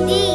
lady.